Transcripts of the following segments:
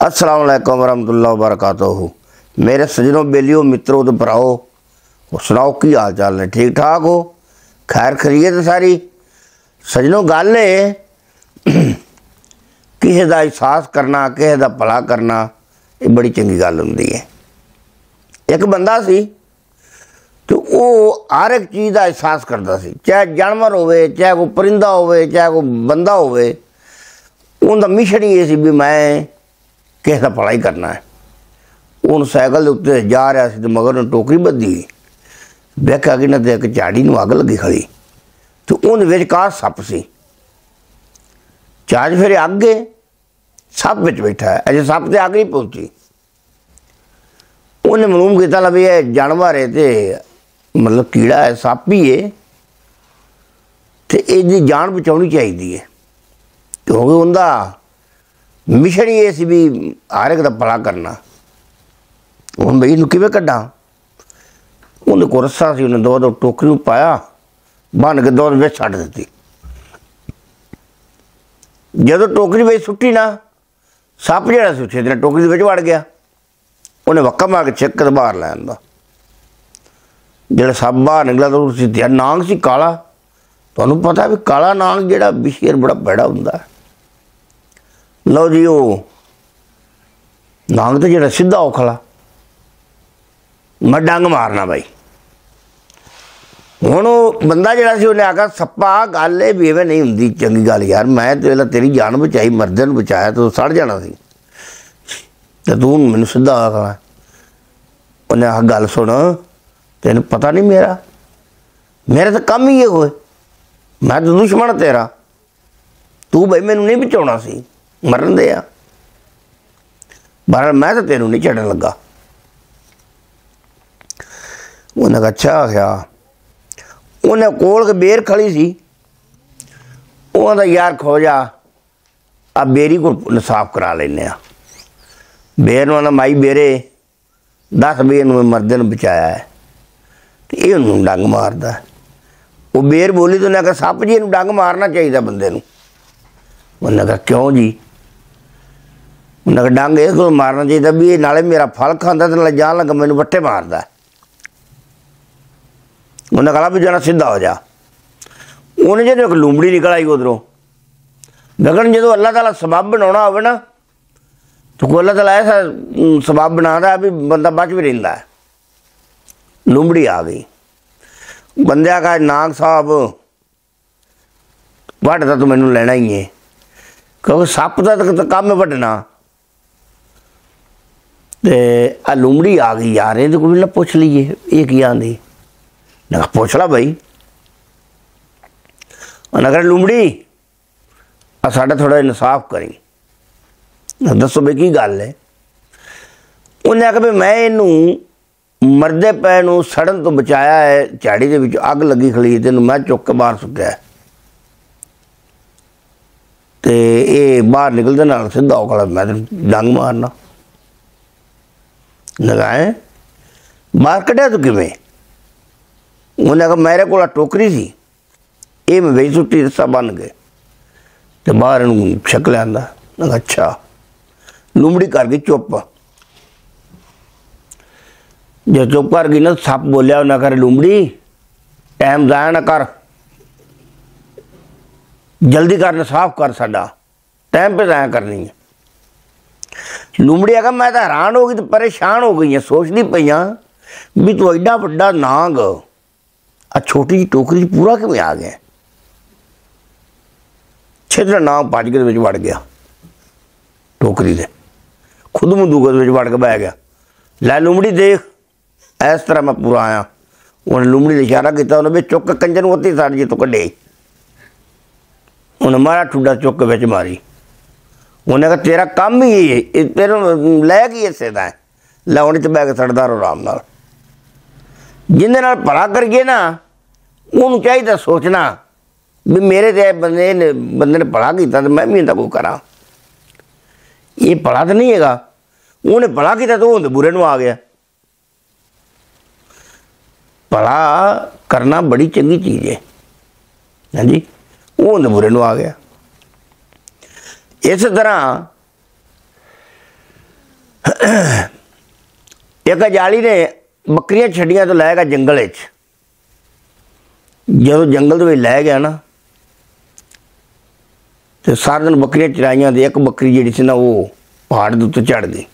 अस्सलाम वालेकुम वरहमतुल्लाहि वबरकातुहू मेरे सजनों बेलियो मित्रों तो भराओ और सुनाओ की हाल चाल ने ठीक ठाक हो खैर खरीयत सारी सजनों गल है ਕਿਸੇ ਦਾ ਅਹਿਸਾਸ ਕਰਨਾ ਕਿਸੇ ਦਾ ਭਲਾ ਕਰਨਾ ਇਹ ਬੜੀ ਚੰਗੀ ਗੱਲ ਹੁੰਦੀ ਹੈ ਇੱਕ ਬੰਦਾ ਸੀ ਤੇ ਉਹ ਹਰ ਇੱਕ ਚੀਜ਼ ਦਾ ਅਹਿਸਾਸ ਕਰਦਾ ਸੀ ਚਾਹੇ ਜਾਨਵਰ ਹੋਵੇ ਚਾਹੇ ਕੋਈ ਪਰਿੰਦਾ ਹੋਵੇ ਚਾਹੇ ਕੋਈ ਬੰਦਾ ਹੋਵੇ ਉਹਦਾ ਮਿਸ਼ਨ ਹੀ ਇਹ ਸੀ ਵੀ ਮੈਂ ਕਿਸੇ ਦਾ ਭਲਾ ਹੀ ਕਰਨਾ ਹੈ। ਉਹਨ ਸਾਈਕਲ ਦੇ ਉੱਤੇ ਜਾ ਰਿਹਾ ਸੀ ਤੇ ਮਗਰ ਨੂੰ ਟੋਕਰੀ ਬੱਧੀ ਵੇਖਿਆ ਕਿ ਨਾ ਤੇ ਇੱਕ ਝਾੜੀ ਨੂੰ ਅੱਗ ਲੱਗੀ ਖੜੀ। ਤੇ ਉਹਦੇ ਵਿੱਚ ਕਾਰ ਸੱਪ ਸੀ। ਚਾਜ ਫਿਰ ਅੱਗੇ ਸੱਪ ਵਿੱਚ ਬੈਠਾ ਹੈ। ਅਜੇ ਸੱਪ ਤੇ ਅੱਗ ਨਹੀਂ ਪਹੁੰਚੀ ਉਹਨੇ ਮਾਲੂਮ ਕੀਤਾ ਲਵੇ ਇਹ ਜਾਨਵਰ ਹੈ ਤੇ ਮਤਲਬ ਕੀੜਾ ਹੈ, ਸੱਪ ਹੀ ਹੈ। ਤੇ ਇਹਦੀ ਜਾਨ ਬਚਾਉਣੀ ਚਾਹੀਦੀ ਹੈ। ਕਿਉਂਕਿ ਉਹਦਾ ਮਿਸ਼ਨ ਹੀ ਇਹ ਸੀ ਵੀ ਹਰ ਇੱਕ ਦਾ ਭਲਾ ਕਰਨਾ। ਹੁਣ ਬਈ ਨੂੰ ਕਿਵੇਂ ਕੱਢਾਂ? ਉਹਨੇ ਕੋਲ ਰੱਸਾ ਸੀ, ਉਹਨੇ ਦੋ ਦੋ ਟੋਕਰੀ ਨੂੰ ਪਾਇਆ, ਬੰਨ ਕੇ ਦੋ ਵਿੱਚ ਛੱਡ ਦਿੱਤੀ। ਜਦੋਂ ਟੋਕਰੀ ਵਿੱਚ ਸੁੱਟੀ ਨਾ, ਸੱਪ ਜਿਹੜਾ ਸੀ ਉੱਥੇ ਦੇ ਟੋਕਰੀ ਦੇ ਵਿੱਚ ਵੜ ਗਿਆ, ਉਹਨੇ ਵੱਕਾ ਮਾਰ ਕੇ ਚੱਕ ਕੇ ਬਾਹਰ ਲੈ ਆਂਦਾ। ਜਿਹੜਾ ਸੱਪ ਬਾਹਰ ਨਿਕਲਿਆ ਤਾਂ ਉਸ ਦੀ ਨਾਂਗ ਸੀ ਕਾਲਾ। ਤੁਹਾਨੂੰ ਪਤਾ ਵੀ ਕਾਲਾ ਨਾਂਗ ਜਿਹੜਾ ਬਿਸ਼ੇਰ ਬੜਾ ਬੜਾ ਹੁੰਦਾ ਹੈ। ਲਓ ਜੀ ਉਹ। ਨਾਂਗ ਤੇ ਜਿਹੜਾ ਸਿੱਧਾ ਔਖਲਾ। ਮੈਂ ਡੰਗ ਮਾਰਨਾ ਬਾਈ। ਹੁਣ ਉਹ ਬੰਦਾ ਜਿਹੜਾ ਸੀ ਉਹਨੇ ਆਖਿਆ, ਸੱਪਾ, ਗੱਲ ਇਹ ਵੀ ਐਵੇਂ ਨਹੀਂ ਹੁੰਦੀ, ਚੰਗੀ ਗੱਲ ਯਾਰ, ਮੈਂ ਤੇ ਵੇਲਾ ਤੇਰੀ ਜਾਨ ਬਚਾਈ, ਮਰਦੇ ਨੂੰ ਬਚਾਇਆ, ਤੂੰ ਸੜ ਜਾਣਾ ਸੀ। ਤੇ ਤੂੰ ਮੈਨੂੰ ਸਿੱਧਾ ਆਖਾ ਉਹਨੇ ਆਹ ਗੱਲ ਸੁਣ, ਤੈਨੂੰ ਪਤਾ ਨਹੀਂ ਮੇਰਾ? ਮੇਰਾ ਤਾਂ ਕੰਮ ਹੀ ਇਹ ਹੋਏ ਮੈਂ ਤਾਂ ਦੁਸ਼ਮਣ ਤੇਰਾ। ਤੂੰ ਬਈ ਮੈਨੂੰ ਨਹੀਂ ਬਚਾਉਣਾ ਸੀ। ਮਰਨ ਦੇ ਆ। ਪਰ ਮੈਂ ਤਾਂ ਤੈਨੂੰ ਨਹੀਂ ਛੱਡਣ ਲੱਗਾ। ਉਹਨੇ ਕਿਹਾ, ਅੱਛਾ ਆਖਿਆ। ਉਹਨੇ ਕੋਲ ਕੇ ਬੇਰ ਖੜੀ ਸੀ। ਉਹ ਦਾ ਯਾਰ ਖੋ ਜਾ। ਆ ਬੇਰੀ ਕੋ ਇਨਸਾਫ ਕਰਾ ਲੈਨੇ ਆ। ਬੇਰ ਨੂੰ ਆਂਹਦਾ ਮਾਈ ਬੇਰੇ 10 ਬੇਰ ਨੂੰ ਮੈਂ ਨੂੰ ਬਚਾਇਆ ਹੈ। ਤੇ ਇਹ ਉਹਨੂੰ ਡੰਗ ਮਾਰਦਾ ਉਹ ਬੇਰ ਬੋਲੀ ਤਾਂ ਉਹਨੇ ਕਿਹਾ, ਸੱਪ ਜੀ, ਇਹਨੂੰ ਡੰਗ ਮਾਰਨਾ ਚਾਹੀਦਾ ਬੰਦੇ ਨੂੰ। ਉਹਨੇ ਕਿਹਾ, ਕਿਉਂ ਜੀ? ਉਹਨਾਂ ਡੰਗ ਇਹ ਕੋਲ ਮਾਰਨਾ ਚਾਹੀਦਾ ਵੀ ਇਹ ਨਾਲੇ ਮੇਰਾ ਫਲ ਖਾਂਦਾ ਤੇ ਨਾਲੇ ਜਾਣ ਲੱਗਾ ਮੈਨੂੰ ਵੱਟੇ ਮਾਰਦਾ। ਹੈ। ਉਹਨੇ ਕਹਾ ਵੀ ਜਣਾ ਸਿੱਧਾ ਹੋ ਜਾ। ਉਹਨੇ ਜਦੋਂ ਇੱਕ ਲੂੰਬੜੀ ਨਿਕਲ ਆਈ ਉਧਰੋਂ ਲਗਣ ਜਦੋਂ ਅੱਲਾਹ ਤਾਲਾ ਸਬਬ ਬਣਾਉਣਾ ਹੋਵੇ ਨਾ ਤਾਂ ਕੋਈ ਅੱਲਾਹ ਤਾਲਾ ਐਸਾ ਅਮ, ਸਬਬ ਬਣਾਦਾ ਵੀ ਬੰਦਾ ਬਚ ਵੀ ਰਹਿੰਦਾ ਹੈ। ਲੂੰਬੜੀ ਆ ਗਈ। ਬੰਦਿਆ ਕਹਾ ਨਾਗ ਸਾਹਿਬ ਵੱਢ ਤਾਂ ਤੂੰ ਮੈਨੂੰ ਲੈਣਾ ਹੀ ਹੈ ਕਿਉਂਕਿ ਸੱਪ ਦਾ ਤਾਂ ਕੰਮ ਵੱਢਣਾ। ਤੇ ਆ ਲੂੰਬੜੀ ਆ ਗਈ ਯਾਰ ਇਹਦੇ ਕੋਲ ਨਾ ਪੁੱਛ ਲਈਏ ਇਹ ਕੀ ਆਂਦੀ? ਨਾ ਕਿਹਾ, ਪੁੱਛ ਲਾ ਭਾਈ ਉਹਨਾਂ ਕਰ ਲੂੰਬੜੀ ਆ ਸਾਡਾ ਥੋੜਾ ਇਨਸਾਫ ਕਰੀ। ਦੱਸੋ ਬਈ ਕੀ ਗੱਲ ਹੈ? ਉਹਨੇ ਆਖਿਆ ਵੀ ਮੈਂ ਇਹਨੂੰ ਮਰਦੇ ਪੈ ਨੂੰ ਸੜਨ ਤੋਂ ਬਚਾਇਆ ਹੈ ਝਾੜੀ ਦੇ ਵਿੱਚ ਅੱਗ ਲੱਗੀ ਖਲੀ ਤੇ ਇਹਨੂੰ ਮੈਂ ਚੁੱਕ ਕੇ ਬਾਹਰ ਸੁੱਟਿਆ ਹੈ। ਤੇ ਇਹ ਬਾਹਰ ਨਿਕਲਦੇ ਨਾਲ ਸਿੱਧਾ ਔਖਲਾ ਮੈਂ ਤੈਨੂੰ ਡੰਗ ਮਾਰਨਾ। ਲਗਾਏ। ਬਾਹਰ ਕੱਢਿਆ ਤੂੰ ਕਿਵੇਂ? ਉਹਨੇ ਕਿਹਾ, ਮੇਰੇ ਕੋਲ ਟੋਕਰੀ ਸੀ। ਇਹ ਮੈਂ ਵੇਚ ਸੁੱਟੀ ਰਸਾ ਬਣ ਗਏ ਤੇ ਬਾਹਰ ਨੂੰ ਛਕ ਲੈਂਦਾ ਮੈਂ ਅੱਛਾ। ਲੂੰਬੜੀ ਕਰ ਗਈ, ਚੁੱਪ। ਜੇ ਚੁੱਪ ਕਰ ਗਈ ਨਾ ਸੱਪ ਬੋਲਿਆ ਉਹਨਾਂ, ਕਰ ਲੂੰਬੜੀ, ਟਾਈਮ ਜ਼ਾਇਆ ਨਾ ਕਰ। ਜਲਦੀ ਕਰਨ, ਸਾਫ਼ ਕਰ ਸਾਡਾ। ਟਾਈਮ 'ਤੇ ਜ਼ਾਇਆ ਕਰਨੀ ਹੈ। ਲੂੰਬੜੀ ਆਗਾ ਮੈਂ ਤਾਂ ਹੈਰਾਨ ਹੋ ਗਈ ਤੇ ਪਰੇਸ਼ਾਨ ਹੋ ਗਈ ਹਾਂ ਸੋਚਦੀ ਪਈਆਂ ਵੀ ਤੂੰ ਐਡਾ ਵੱਡਾ ਨਾਂਗ ਆ ਛੋਟੀ ਜਿਹੀ ਟੋਕਰੀ 'ਚ ਪੂਰਾ ਕਿਵੇਂ ਆ ਗਿਆ? ਛੇਦਰਾ ਨਾਮ ਭੱਜ ਕੇ ਦੇ ਵਿੱਚ ਵੜ ਗਿਆ, ਟੋਕਰੀ ਦੇ। ਖੁਦ ਮੰਦੂਕ ਦੇ ਵਿੱਚ ਵੜ ਕੇ ਬਹਿ ਗਿਆ। ਲੈ ਲੂੰਬੜੀ ਦੇਖ, ਇਸ ਤਰ੍ਹਾਂ ਮੈਂ ਪੂਰਾ ਆਇਆ। ਉਹਨੇ ਲੂੰਬੜੀ ਦਾ ਇਸ਼ਾਰਾ ਕੀਤਾ, ਉਹਨੇ ਵੀ ਚੁੱਕ ਕੰਜਰ ਨੂੰ ਉੱਤੀ ਸੜ ਜੀ ਤੋਂ ਕੱਢੇ। ਉਹਨੇ ਮਾਰਾ ਠੁੱਡਾ ਚੁੱਕ ਵਿੱਚ ਮਾਰੀ। ਉਹਨੇ ਕਿਹਾ, ਤੇਰਾ ਕੰਮ ਹੀ ਇਹ ਤੈਨੂੰ ਲੈ ਕੀ ਇਸੇ ਦਾ ਲਾਉਣੇ ਲੈ ਉਹਨੇ ਚ ਬਹਿ ਕੇ ਸੜਦਾ ਆਰਾਮ ਨਾਲ। ਜਿਹਦੇ ਨਾਲ ਭਲਾ ਕਰੀਏ ਨਾ, ਉਹਨੂੰ ਚਾਹੀਦਾ ਸੋਚਣਾ ਵੀ ਮੇਰੇ ਤੇ ਇਹ ਬੰਦੇ ਨੇ ਬੰਦੇ ਨੇ ਭਲਾ ਕੀਤਾ ਤੇ ਮੈਂ ਵੀ ਇਹਦਾ ਕੋਈ ਕਰਾਂ। ਇਹ ਭਲਾ ਤਾਂ ਨਹੀਂ ਹੈਗਾ। ਉਹਨੇ ਭਲਾ ਕੀਤਾ ਤਾਂ ਉਹ ਉਹਦੇ ਬੁਰੇ ਨੂੰ ਆ ਗਿਆ। ਭਲਾ ਕਰਨਾ ਬੜੀ ਚੰਗੀ ਚੀਜ਼ ਹੈ। ਹਾਂਜੀ? ਉਹ ਉਹਦੇ ਬੁਰੇ ਨੂੰ ਆ ਗਿਆ। ਇਸ ਤਰ੍ਹਾਂ ਇੱਕ ਜਾਲੀ ਨੇ ਬੱਕਰੀਆਂ ਛੱਡੀਆਂ ਤੋਂ ਲੈ ਗਿਆ ਜੰਗਲ ਵਿੱਚ। ਜਦੋਂ ਜੰਗਲ ਦੇ ਵਿੱਚ ਲੈ ਗਿਆ ਨਾ, ਤੇ ਸਾਰਾ ਦਿਨ ਬੱਕਰੀਆਂ ਚਰਾਈਆਂ ਦੇ ਇੱਕ ਬੱਕਰੀ ਜਿਹੜੀ ਸੀ ਨਾ ਉਹ ਪਹਾੜ ਦੇ ਉੱਤੇ ਚੜ ਗਈ।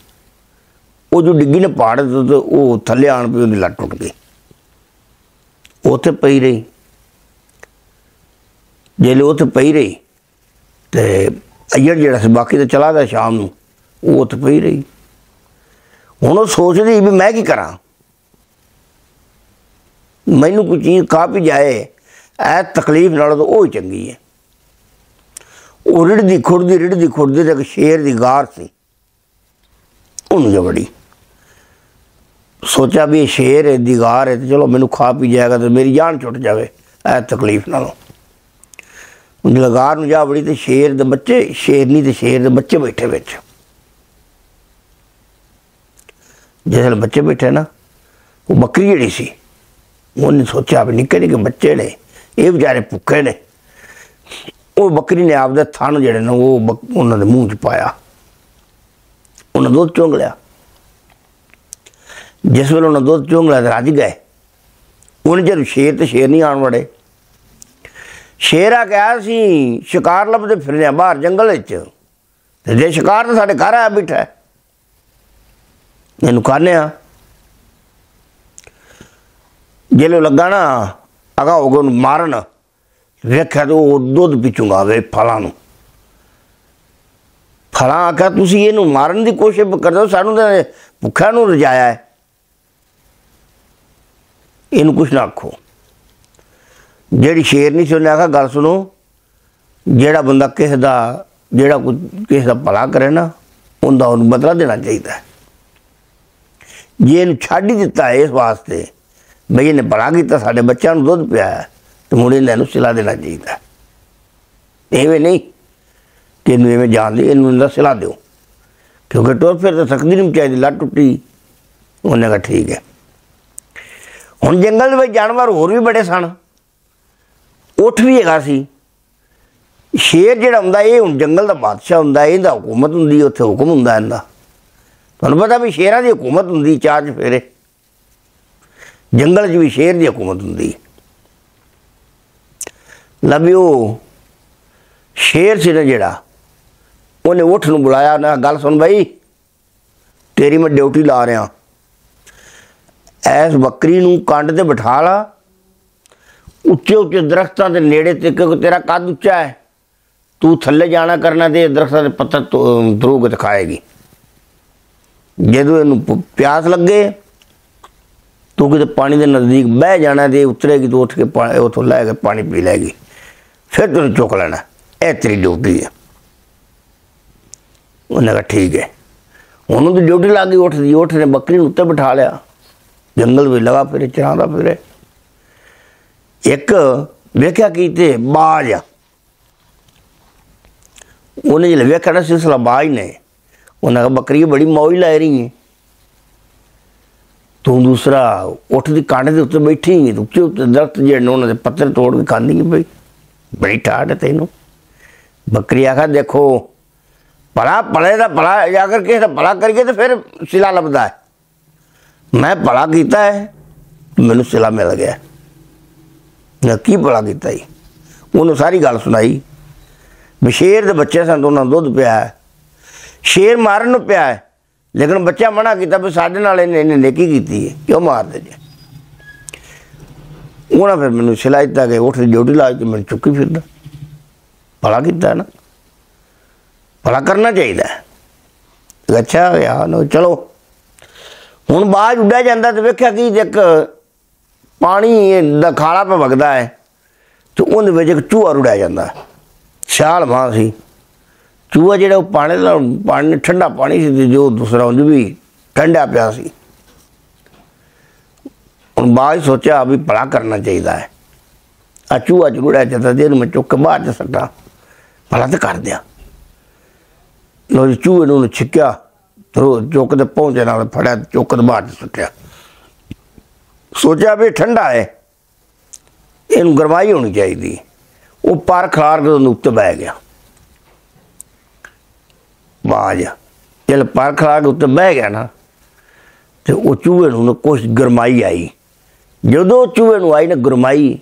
ਉਹ ਜੋ ਡਿੱਗੀ ਨੇ ਪਹਾੜ ਦੇ ਉੱਤੇ, ਉਹ ਥੱਲੇ ਆਣ ਪਈ, ਉਹਦੀ ਲੱਤ ਟੁੱਟ ਗਈ। ਉੱਥੇ ਪਈ ਰਹੀ। ਜੇ ਲੋ ਉੱਥੇ ਪਈ ਰਹੀ, ਤੇ ਅయ్యਰ ਜਿਹੜਾ ਸੀ, ਬਾਕੀ ਤਾਂ ਚਲਾ ਗਿਆ ਸ਼ਾਮ ਨੂੰ। ਉਹ ਉੱਥੇ ਪਈ ਰਹੀ। ਹੁਣ ਉਹ ਸੋਚਦੀ ਵੀ ਮੈਂ ਕੀ ਕਰਾਂ? ਮੈਨੂੰ ਕੋਈ ਚੀਜ਼ ਖਾ ਪੀ ਜਾਏ ਐ ਤਕਲੀਫ ਨਾਲ ਤਾਂ ਉਹ ਹੀ ਚੰਗੀ ਹੈ। ਉਹ ਰਿੜਦੀ ਖੁਰਦੀ ਰਿੜਦੀ ਖੁਰਦੀ ਤੇ ਇੱਕ ਸ਼ੇਰ ਦੀ ਗਾਰ ਸੀ। ਉਹਨੂੰ ਜਵੜੀ ਸੋਚਿਆ ਵੀ ਇਹ ਸ਼ੇਰ ਹੈ ਦੀ ਗਾਰ ਹੈ ਤੇ ਚਲੋ ਮੈਨੂੰ ਖਾ ਪੀ ਜਾਏਗਾ ਤੇ ਮੇਰੀ ਜਾਨ ਛੁੱਟ ਜਾਵੇ ਐ ਤਕਲੀਫ ਨਾਲੋਂ। ਲਗਾਰ ਨੂੰ ਜਾ ਵੜੀ ਤੇ ਸ਼ੇਰ ਦੇ ਬੱਚੇ ਸ਼ੇਰਨੀ ਤੇ ਸ਼ੇਰ ਦੇ ਬੱਚੇ ਬੈਠੇ ਵਿੱਚ। ਜਿਹੜੇ ਬੱਚੇ ਬੈਠੇ ਨਾ, ਉਹ ਬੱਕਰੀ ਜਿਹੜੀ ਸੀ ਉਹਨੇ ਸੋਚਿਆ ਵੀ ਨਿੱਕੇ ਨਿੱਕੇ ਬੱਚੇ ਨੇ, ਇਹ ਵਿਚਾਰੇ ਭੁੱਖੇ ਨੇ। ਉਹ ਬੱਕਰੀ ਨੇ ਆਪਦੇ ਥਣ ਜਿਹੜੇ ਨੇ, ਉਹ ਉਹਨਾਂ ਦੇ ਮੂੰਹ 'ਚ ਪਾਇਆ। ਉਹਨਾਂ ਦੁੱਧ ਚੁੰਗ ਲਿਆ। ਜਿਸ ਵੇਲੇ ਉਹਨਾਂ ਦੁੱਧ ਚੁੰਗ ਲਿਆ ਤੇ ਰੱਜ ਗਏ। ਉਹਨੇ ਜਦ ਸ਼ੇਰ ਤੇ ਸ਼ੇਰ ਨਹੀਂ ਆਣ ਵੜੇ ਸ਼ੇਰ ਆ ਗਿਆ ਸੀ, ਸ਼ਿਕਾਰ ਲੱਭਦੇ ਫਿਰਦੇ ਆ ਬਾਹਰ ਜੰਗਲ ਵਿੱਚ। ਤੇ ਜੇ ਸ਼ਿਕਾਰ ਤਾਂ ਸਾਡੇ ਘਰ ਆ ਬੈਠਾ ਇਹਨੂੰ ਕਾਹਨੇ ਆ। ਜੇਲੋ ਲੱਗਾ ਨਾ ਅਗਾ ਹੋ ਉਹਨੂੰ ਮਾਰਨ। ਵੇਖਿਆ ਤਾਂ ਉਹ ਦੁੱਧ ਪੀਚੂਗਾ ਵੇ ਫਲਾਂ ਨੂੰ। ਫਲਾਂ ਆਖਿਆ, ਤੁਸੀਂ ਇਹਨੂੰ ਮਾਰਨ ਦੀ ਕੋਸ਼ਿਸ਼ ਕਰਦੇ ਹੋ, ਸਾਨੂੰ ਤਾਂ ਭੁੱਖਾ ਨੂੰ ਰਜਾਇਆ ਹੈ। ਇਹਨੂੰ ਕੁਛ ਨਾ ਆਖੋ। ਜਿਹੜੀ ਸ਼ੇਰ ਨਹੀਂ ਸੀ, ਉਹਨੇ ਆਖਿਆ, ਗੱਲ ਸੁਣੋ, ਜਿਹੜਾ ਬੰਦਾ ਕਿਸੇ ਦਾ, ਜਿਹੜਾ ਕੋਈ ਕਿਸੇ ਦਾ ਭਲਾ ਕਰੇ ਨਾ, ਉਹਦਾ ਉਹਨੂੰ ਬਦਲਾ ਦੇਣਾ ਚਾਹੀਦਾ ਜੇ ਇਹਨੂੰ ਛੱਡ ਹੀ ਦਿੱਤਾ ਇਸ ਵਾਸਤੇ, ਬਈ ਇਹਨੇ ਭਲਾ ਕੀਤਾ, ਸਾਡੇ ਬੱਚਿਆਂ ਨੂੰ ਦੁੱਧ ਪਿਆ ਹੈ, ਤੇ ਮੁੰਡੇ ਨੇ ਇਹਨੂੰ ਸਿਲਾ ਦੇਣਾ ਚਾਹੀਦਾ ਹੈ। ਐਵੇਂ ਨਹੀਂ ਕਿ ਇਹਨੂੰ ਐਵੇਂ ਜਾਣ ਦੇ, ਇਹਨੂੰ ਇਹਦਾ ਸਿਲਾ ਦਿਓ। ਕਿਉਂਕਿ ਟੋਰ ਫਿਰ ਤਾਂ ਸਕਦੀ ਨਹੀਂ ਚਾਹੀਦੀ ਲੱਤ ਟੁੱਟੀ, ਉਹਨੇ ਕਹਾ, ਠੀਕ ਹੈ। ਹੁਣ ਜੰਗਲ ਦੇ ਵਿੱਚ ਜਾਨਵਰ ਹੋਰ ਵੀ ਬੜੇ ਸਨ। ਉੱਠ ਵੀ ਹੈਗਾ ਸੀ। ਸ਼ੇਰ ਜਿਹੜਾ ਹੁੰਦਾ, ਇਹ ਹੁਣ ਜੰਗਲ ਦਾ ਬਾਦਸ਼ਾਹ ਹੁੰਦਾ, ਇਹਦਾ ਹਕੂਮਤ ਹੁੰਦੀ, ਉੱਥੇ ਹੁਕਮ ਹੁੰਦਾ ਇਹਦਾ। ਤੁਹਾਨੂੰ ਪਤਾ ਵੀ ਸ਼ੇਰਾਂ ਦੀ ਹਕੂਮਤ ਹੁੰਦੀ, ਚਾਰ ਫੇਰੇ ਜੰਗਲ 'ਚ ਵੀ ਸ਼ੇਰ ਦੀ ਹਕੂਮਤ ਹੁੰਦੀ। ਲੱਭਿਓ ਸ਼ੇਰ ਸੀ ਨਾ ਜਿਹੜਾ, ਉਹਨੇ ਉੱਠ ਨੂੰ ਬੁਲਾਇਆ ਨਾ ਗੱਲ ਸੁਣ ਬਈ, ਤੇਰੀ ਮੈਂ ਡਿਊਟੀ ਲਾ ਰਿਹਾ। ਐਸ ਬੱਕਰੀ ਨੂੰ ਕੰਡ ਤੇ ਬਿਠਾ ਲਾ ਉੱਚੇ ਉੱਚੇ ਦਰਖਤਾਂ ਦੇ ਨੇੜੇ ਤੇ ਕਿਉਂਕਿ ਤੇਰਾ ਕੱਦ ਉੱਚਾ ਹੈ, ਤੂੰ ਥੱਲੇ ਜਾਣਾ ਕਰਨਾ ਤੇ ਇਹ ਦਰਖਤਾਂ ਦੇ ਪੱਤਰ ਧਰੂਗ ਦਿਖਾਏਗੀ। ਜਦੋਂ ਇਹਨੂੰ ਪ- ਪਿਆਸ ਲੱਗੇ, ਤੂੰ ਕਿਤੇ ਪਾਣੀ ਦੇ ਨਜ਼ਦੀਕ ਬਹਿ ਜਾਣਾ ਤੇ ਉਤਰੇਗੀ ਤੂੰ ਉੱਠ ਕੇ ਪਾਣੀ ਉਥੋਂ ਲੈ ਕੇ ਪਾਣੀ ਪੀ ਲੈਗੀ ਫਿਰ ਤੈਨੂੰ ਚੁੱਕ ਲੈਣਾ। ਇਹ ਤੇਰੀ ਡਿਊਟੀ ਹੈ। ਉਹਨੇ ਕਿਹਾ, ਠੀਕ ਹੈ। ਉਹਨੂੰ ਤਾਂ ਡਿਊਟੀ ਲੱਗ ਗਈ, ਉੱਠਦੀ, ਉੱਠ ਨੇ ਬੱਕਰੀ ਨੂੰ ਉੱਤੇ ਬਿਠਾ ਲਿਆ। ਜੰਗਲ ਵਿੱਚ ਲਗਾ ਫਿਰੇ ਚਰਾਂਦਾ ਫਿਰੇ। ਇੱਕ ਵੇਖਿਆ ਕੀਤੇ ਬਾਜ ਉਹਨੇ ਜਿਹੜਾ ਵੇਖਿਆ ਨਾ ਸਿਲਸਿਲਾ ਬਾਜ ਨੇ ਉਹਨਾਂ ਕਹਾ ਬੱਕਰੀ ਬੜੀ ਮੌਜ ਲੈ ਰਹੀ ਹੈ ਤੂੰ ਦੂਸਰਾ ਉੱਠ ਦੀ ਕੰਡ ਦੇ ਉੱਤੇ ਬੈਠੀ ਹੈ ਉੱਚੇ ਉੱਤੇ ਦਰਖਤ ਜਿਹੜੇ ਨੇ ਉਹਨਾਂ ਦੇ ਪੱਤਰ ਤੋੜ ਕੇ ਖਾਂਦੀ ਹੈ ਬਈ ਬੜੀ ਠਾੜ ਹੈ ਤੈਨੂੰ ਬੱਕਰੀ ਆਖਾ ਦੇਖੋ ਭਲਾ ਭਲੇ ਦਾ ਭਲਾ ਜੇ ਅਗਰ ਕਿਸੇ ਦਾ ਭਲਾ ਕਰੀਏ ਤਾਂ ਫਿਰ ਸਿਲਾ ਲੱਭਦਾ ਹੈ ਮੈਂ ਭਲਾ ਕੀਤਾ ਹੈ ਮੈਨੂੰ ਸਿਲਾ ਮਿਲ ਗਿਆ ਨਾ ਕੀ ਭਲਾ ਕੀਤਾ ਜੀ? ਉਹਨੂੰ ਸਾਰੀ ਗੱਲ ਸੁਣਾਈ। ਵੀ ਸ਼ੇਰ ਦੇ ਬੱਚੇ ਸਨ ਉਹਨਾਂ ਨੂੰ ਦੁੱਧ ਪਿਆ ਹੈ। ਸ਼ੇਰ ਮਾਰਨ ਨੂੰ ਪਿਆ ਹੈ। ਲੇਕਿਨ ਬੱਚਾ ਮਨਾ ਕੀਤਾ ਵੀ ਸਾਡੇ ਨਾਲ ਇਹਨੇ ਇਹਨੇ ਨੇਕੀ ਕੀਤੀ ਹੈ। ਕਿਉਂ ਮਾਰਦੇ ਜੇ ਉਹਨਾਂ ਫਿਰ ਮੈਨੂੰ ਸਿਲਾਈ ਦਿੱਤਾ ਕਿ ਉੱਠ ਡਿਊਟੀ ਲਾ ਕੇ ਮੈਨੂੰ ਚੁੱਕੀ ਫਿਰਦਾ। ਭਲਾ ਕੀਤਾ ਨਾ। ਭਲਾ ਕਰਨਾ ਚਾਹੀਦਾ ਅੱਛਾ ਹੋਇਆ ਚਲੋ। ਹੁਣ ਬਾਜ ਉੱਡਿਆ ਜਾਂਦਾ ਤੇ ਵੇਖਿਆ ਕਿ ਇੱਕ ਪਾਣੀ ਦਾ ਖਾਲਾ ਪਾ ਵਗਦਾ ਹੈ, ਤੇ ਉਹਦੇ ਵਿੱਚ ਇੱਕ ਚੂਹਾ ਰੁੜਿਆ ਜਾਂਦਾ ਹੈ। ਛਾਲ ਮਾਂ ਸੀ। ਚੂਹਾ ਜਿਹੜਾ ਉਹ ਪਾਣੀ ਦਾ, ਪਾਣੀ ਠੰਡਾ ਪਾਣੀ ਸੀ ਜੋ ਦੂਸਰਾ ਉਂਝ ਵੀ ਠੰਡਾ ਪਿਆ ਸੀ। ਹੁਣ ਬਾਅਦ ਸੋਚਿਆ ਵੀ ਭਲਾ ਕਰਨਾ ਚਾਹੀਦਾ ਹੈ। ਆ ਚੂਹਾ ਜੁੜਿਆ ਜਾਂਦਾ ਜੇ ਇਹਨੂੰ ਮੈਂ ਚੁੱਕ ਕੇ ਬਾਹਰ ਚ ਸੱਟਾਂ। ਭਲਾ ਤਾਂ ਕਰ ਦਿਆਂ। ਲੋ ਚੂਹੇ ਨੂੰ ਛਿੱਕਿਆ ਤਰੋ ਚੁੱਕ ਤੇ ਪਹੁੰਚੇ ਨਾਲ ਫੜਿਆ ਚੁੱਕ ਤੇ ਬਾਹਰ ਚ ਸੁੱਟਿਆ। ਸੋਚਿਆ ਵੀ ਠੰਡਾ ਹੈ। ਇਹਨੂੰ ਗਰਮਾਈ ਹੋਣੀ ਚਾਹੀਦੀ। ਉਹ ਪਰ ਖਾਰ ਕੇ ਉਹਨੂੰ ਉੱਤੇ ਬਹਿ ਗਿਆ। ਬਾਜ। ਜਦ ਪਰ ਖਲਾ ਕੇ ਉੱਤੇ ਬਹਿ ਗਿਆ ਨਾ, ਤੇ ਉਹ ਚੂਹੇ ਨੂੰ ਨਾ ਕੁਛ ਗਰਮਾਈ ਆਈ। ਜਦੋਂ ਉਹ ਚੂਹੇ ਨੂੰ ਆਈ ਨਾ ਗਰਮਾਈ,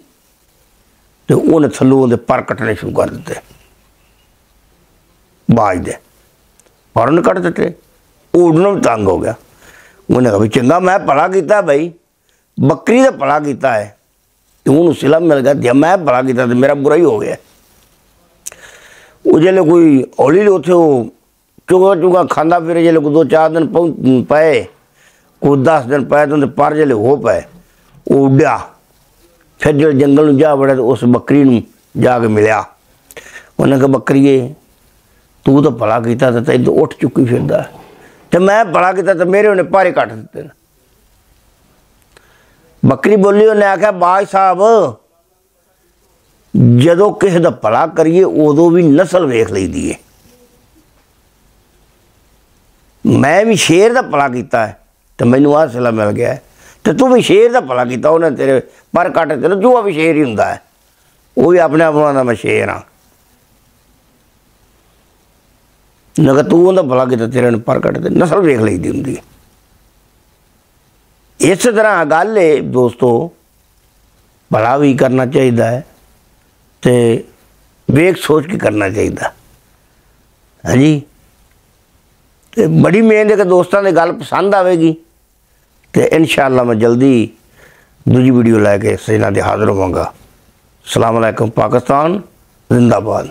ਤੇ ਉਹਨੇ ਥੱਲੋਂ ਦੇ ਪਰ ਕੱਟਣੇ ਸ਼ੁਰੂ ਕਰ ਦਿੱਤੇ। ਬਾਜ ਦੇ। ਪਰ ਉਹਨੇ ਕੱਟ ਦਿੱਤੇ। ਉਹ ਉਡਣੋਂ ਵੀ ਤੰਗ ਹੋ ਗਿਆ। ਉਹਨੇ ਕਿਹਾ ਵੀ ਚੰਗਾ ਮੈਂ ਭਲਾ ਕੀਤਾ ਬਈ। ਬੱਕਰੀ ਦਾ ਭਲਾ ਕੀਤਾ ਹੈ। ਤੇ ਉਹਨੂੰ ਸਿਲਾ ਮਿਲ ਗਿਆ ਜੇ ਮੈਂ ਭਲਾ ਕੀਤਾ ਤੇ ਮੇਰਾ ਬੁਰਾ ਹੀ ਹੋ ਗਿਆ। ਉਹ ਜਿਹੜੇ ਕੋਈ ਹੌਲੀ ਉਥੇ ਉਹ ਚੁਗਾ ਚੁਗਾ ਖਾਂਦਾ ਫਿਰ, ਜਿਹੜੇ ਕੋਈ ਦੋ ਚਾਰ ਦਿਨ ਪਹੁੰਚ ਪਏ, ਕੋਈ 10 ਦਿਨ ਪਏ ਤਾਂ ਉਹਦੇ ਪਰ ਜਿਹੜੇ ਹੋ ਪਏ, ਉਹ ਉੱਡਿਆ। ਫਿਰ ਜਦੋਂ ਜੰਗਲ ਨੂੰ ਜਾ ਵੜਿਆ ਤੇ ਉਸ ਬੱਕਰੀ ਨੂੰ ਜਾ ਕੇ ਮਿਲਿਆ। ਉਹਨੇ ਕਿਹਾ, ਬੱਕਰੀਏ, ਤੂੰ ਤਾਂ ਭਲਾ ਕੀਤਾ ਤੇ ਤੈਨੂੰ ਉੱਠ ਚੁੱਕੀ ਫਿਰਦਾ। ਤੇ ਮੈਂ ਭਲਾ ਕੀਤਾ ਤੇ ਮੇਰੇ ਉਹਨੇ ਪਾਰੇ ਕੱਟ ਦਿੱਤੇ ਨੇ। ਬੱਕਰੀ ਬੋਲੀ ਉਹਨੇ ਆਖਿਆ, ਬਾਜ ਸਾਹਿਬ, ਜਦੋਂ ਕਿਸੇ ਦਾ ਭਲਾ ਕਰੀਏ, ਉਦੋਂ ਵੀ ਨਸਲ ਵੇਖ ਲਈਦੀ ਏ। ਮੈਂ ਵੀ ਸ਼ੇਰ ਦਾ ਭਲਾ ਕੀਤਾ ਹੈ, ਤੇ ਮੈਨੂੰ ਆਹ ਸਿਲਾ ਮਿਲ ਗਿਆ ਹੈ। ਤੇ ਤੂੰ ਵੀ ਸ਼ੇਰ ਦਾ ਭਲਾ ਕੀਤਾ, ਉਹਨੇ ਤੇਰੇ ਪਰ ਕੱਟ ਤੇ ਜੂਆ ਵੀ ਸ਼ੇਰ ਹੀ ਹੁੰਦਾ ਹੈ। ਉਹ ਵੀ ਆਪਣੇ ਆਪ ਨੂੰ ਆਂਦਾ ਮੈਂ ਸ਼ੇਰ ਹਾਂ। ਨਗਾ ਤੂੰ ਉਹਦਾ ਭਲਾ ਕੀਤਾ, ਤੇਰੇ ਨੂੰ ਪਰ ਕੱਟ ਤੇ ਨਸਲ ਵੇਖ ਲਈਦੀ ਹੁੰਦੀ ਹੈ ਇਸ ਤਰ੍ਹਾਂ ਗੱਲ ਹੈ ਦੋਸਤੋ ਭਲਾ ਵੀ ਕਰਨਾ ਚਾਹੀਦਾ ਹੈ ਤੇ ਵੇਖ ਸੋਚ ਕੇ ਕਰਨਾ ਚਾਹੀਦਾ ਹਾਂਜੀ ਤੇ ਬੜੀ ਮਿਹਨਤ ਹੈ ਕਿ ਦੋਸਤਾਂ ਦੀ ਗੱਲ ਪਸੰਦ ਆਵੇਗੀ ਤੇ ਇਨਸ਼ਾਅੱਲਾ ਮੈਂ ਜਲਦੀ ਦੂਜੀ ਵੀਡੀਓ ਲੈ ਕੇ ਸਜਣਾ ਦੇ ਹਾਜ਼ਰ ਹੋਵਾਂਗਾ ਅਸਲਾਮ ਅਲੈਕੁਮ ਪਾਕਿਸਤਾਨ ਜ਼ਿੰਦਾਬਾਦ